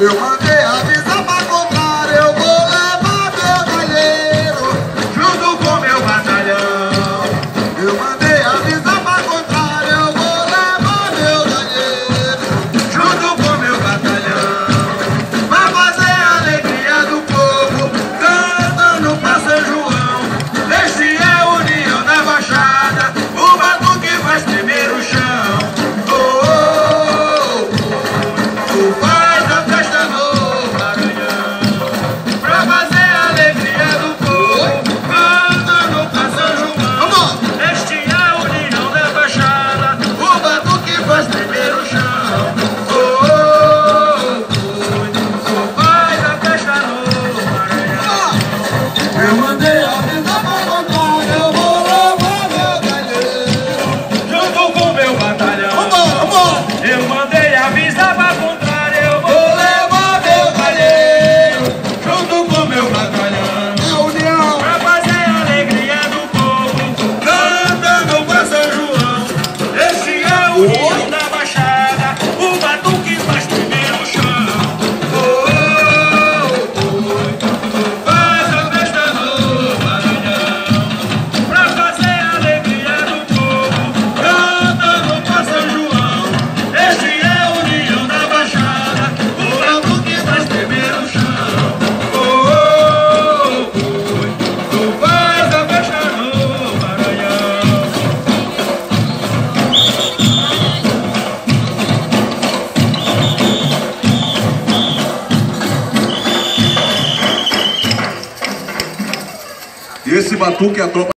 You will eh, be. We're one day. Esse batuque é a tropa